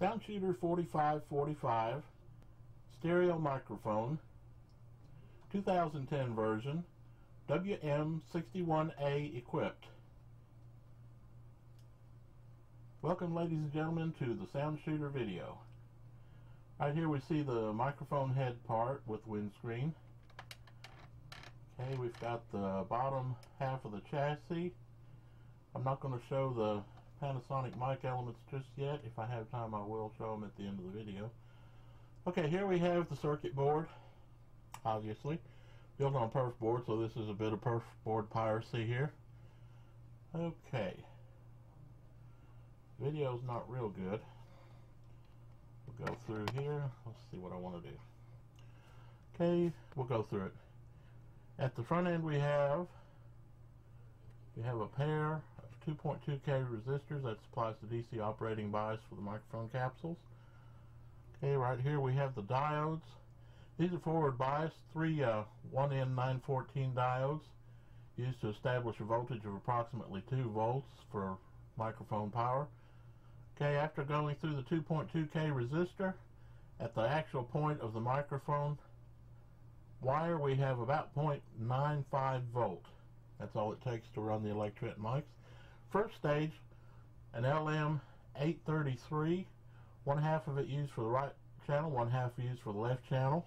Soundshooter 4545 stereo microphone 2010 version WM61A equipped. Welcome ladies and gentlemen to the Soundshooter video. Right here we see the microphone head part with windscreen. Okay, we've got the bottom half of the chassis. I'm not going to show the Panasonic mic elements just yet. If I have time I will show them at the end of the video. Okay, here we have the circuit board, obviously. Built on perf board, so this is a bit of perf board piracy here. Okay. Video's not real good. We'll go through here. Let's see what I want to do. Okay, we'll go through it. At the front end we have we have a pair 2.2K resistors that supplies the DC operating bias for the microphone capsules. Okay, right here we have the diodes. These are forward bias, three uh, 1N914 diodes used to establish a voltage of approximately 2 volts for microphone power. Okay, after going through the 2.2K resistor, at the actual point of the microphone wire we have about 0.95 volt. That's all it takes to run the Electret mics. First stage, an LM833, one half of it used for the right channel, one half used for the left channel.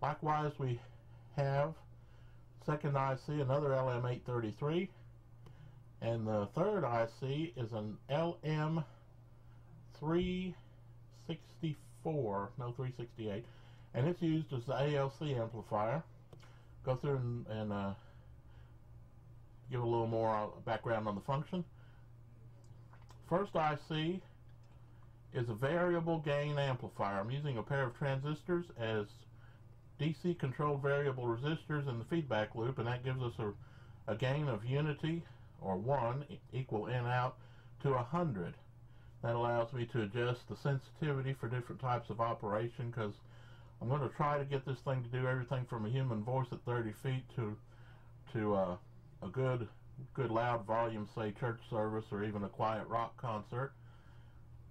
Likewise, we have second IC, another LM833, and the third IC is an LM364, no 368, and it's used as the ALC amplifier. Go through and, and uh, give a little more uh, background on the function. First IC is a variable gain amplifier. I'm using a pair of transistors as DC controlled variable resistors in the feedback loop and that gives us a, a gain of unity or 1 equal in out to 100. That allows me to adjust the sensitivity for different types of operation because I'm going to try to get this thing to do everything from a human voice at 30 feet to to uh, a good good loud volume, say church service or even a quiet rock concert.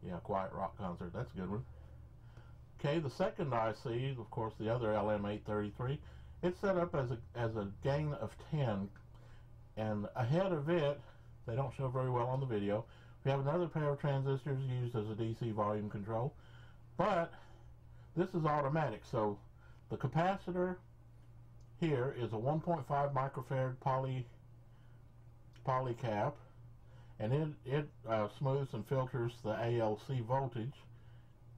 Yeah, quiet rock concert, that's a good one. Okay, the second IC, of course the other LM833, it's set up as a, as a gain of 10 and ahead of it, they don't show very well on the video, we have another pair of transistors used as a DC volume control, but this is automatic, so the capacitor here is a 1.5 microfarad poly polycap and it, it uh, smooths and filters the ALC voltage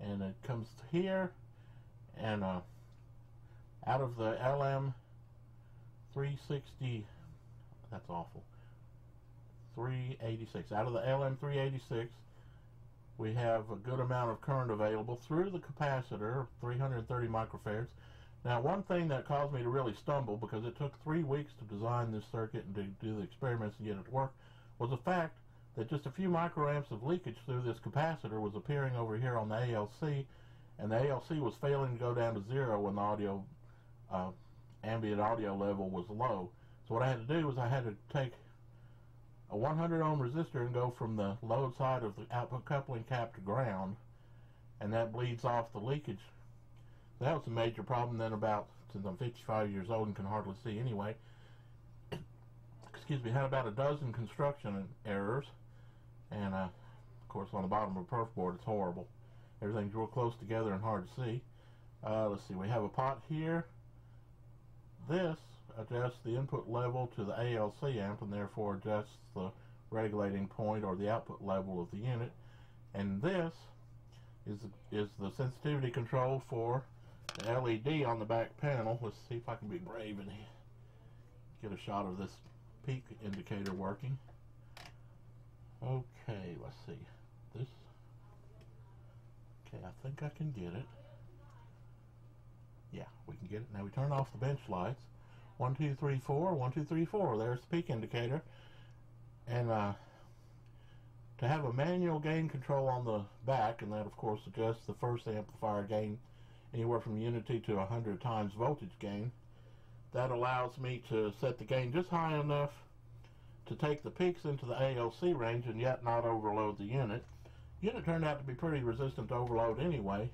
and it comes here and uh, out of the LM 360 that's awful 386 out of the LM 386 we have a good amount of current available through the capacitor 330 microfarads now one thing that caused me to really stumble because it took three weeks to design this circuit and to do the experiments and get it to work was the fact that just a few microamps of leakage through this capacitor was appearing over here on the ALC and the ALC was failing to go down to zero when the audio uh, ambient audio level was low. So what I had to do was I had to take a 100 ohm resistor and go from the load side of the output coupling cap to ground and that bleeds off the leakage. That was a major problem then about, since I'm 55 years old and can hardly see anyway, excuse me, had about a dozen construction errors. And uh, of course on the bottom of the perf board it's horrible. Everything's real close together and hard to see. Uh, let's see we have a pot here. This adjusts the input level to the ALC amp and therefore adjusts the regulating point or the output level of the unit. And this is is the sensitivity control for the LED on the back panel let's see if I can be brave and get a shot of this peak indicator working Okay, let's see. This. Okay, I think I can get it. Yeah, we can get it. Now we turn off the bench lights. One, two, three, four. One, two, three, four. There's the peak indicator. And uh, to have a manual gain control on the back, and that of course adjusts the first amplifier gain anywhere from unity to 100 times voltage gain, that allows me to set the gain just high enough to take the peaks into the ALC range and yet not overload the unit. Unit turned out to be pretty resistant to overload anyway.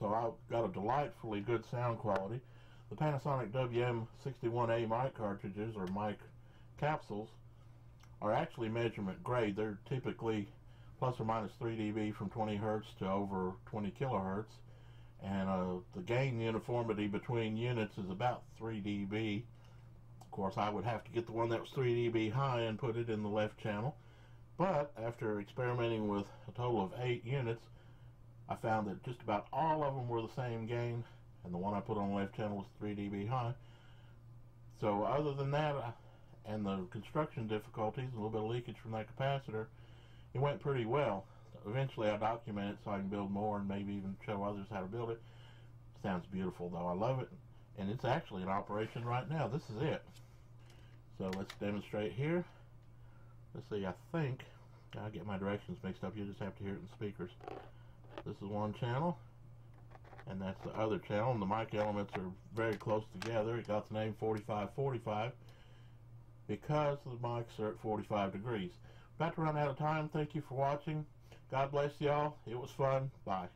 So I've got a delightfully good sound quality. The Panasonic WM61A mic cartridges or mic capsules are actually measurement grade. They're typically plus or minus 3 dB from 20 hertz to over 20 kilohertz and uh, the gain uniformity between units is about 3 dB. Of course I would have to get the one that was 3 dB high and put it in the left channel but after experimenting with a total of 8 units I found that just about all of them were the same gain and the one I put on the left channel was 3 dB high. So other than that uh, and the construction difficulties, a little bit of leakage from that capacitor, it went pretty well. Eventually I document it so I can build more and maybe even show others how to build it. Sounds beautiful though, I love it. And it's actually in operation right now. This is it. So let's demonstrate here. Let's see, I think, I get my directions mixed up, you just have to hear it in speakers. This is one channel, and that's the other channel, and the mic elements are very close together. It got the name 4545 because the mics are at 45 degrees. About to run out of time. Thank you for watching. God bless y'all. It was fun. Bye.